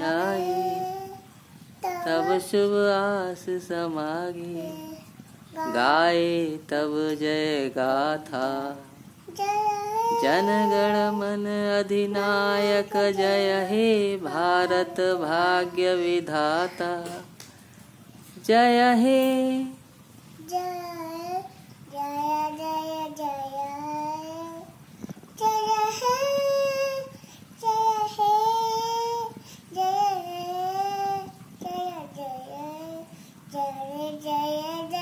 आए तब शुभ आस समागी। गाए तब जय गाथा। जनगण मन अधिनायक जय हे भारत भाग्य विधाता। जय हे जय जय जय जय जय हे जय हे जय जय जय